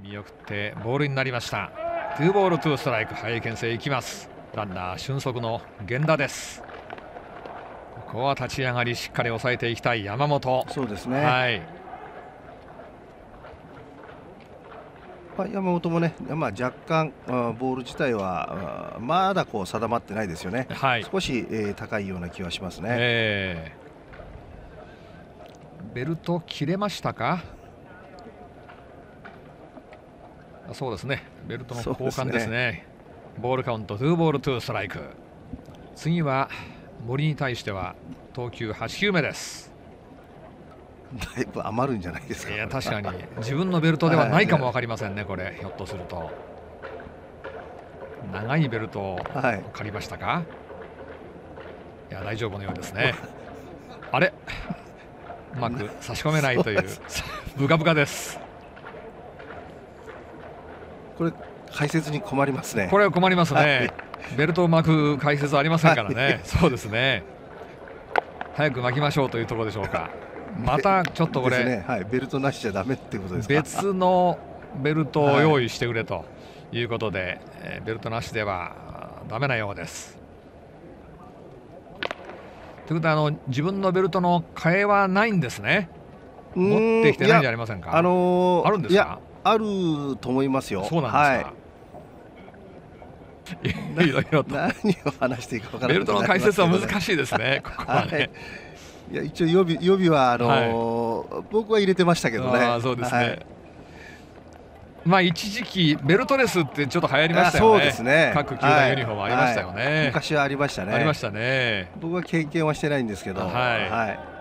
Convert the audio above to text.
見送ってボールになりました。ツーボールツーストライク。早い牽制いきます。ランナー俊足の源田です。ここは立ち上がりしっかり抑えていきたい。山本。そうですね、はい。まあ、山本もね、まあ、若干あボール自体はあまだこう定まってないですよね、はい。少し、えー高いような気はしますね。えーベルト切れましたか？あそうですね。ベルトの交換ですね。ボールカウントツーボールツーストライク。次は森に対しては投球8球目です。だいぶ余るんじゃないですか？いや確かに。自分のベルトではないかも分かりませんねこれ。ひょっとすると。長いベルトをはい、借りましたか？いや大丈夫のようですね。あれ？うまく差し込めないというブカブカです。これ解説に困りますね。これは困りますね、はい。ベルトを巻く解説ありませんからね、はい。そうですね。早く巻きましょうというところでしょうか。またちょっとこれ、ね、はい、ベルトなしじゃダメってことですか。別のベルトを用意してくれということで、えーベルトなしではあダメなようです。ということはあの自分のベルトの替えはないんですね。持ってきてないんじゃあやりませんか？あのーあるんですか？あると思いますよ。そうなんですか？い、ろいろい、何を話していいか分からないベルトの解説は難い。しいですね。ここはね。はいいや一応予備予備はあのー僕は入れてましたけどね。そうですね。はいまあ一時期ベルトレスってちょっと流行りましたよね。あそうですね。各球団ユニフォームありましたよね。はいはい昔はありましたね。ありましたね。僕は経験はしてないんですけど。はいはい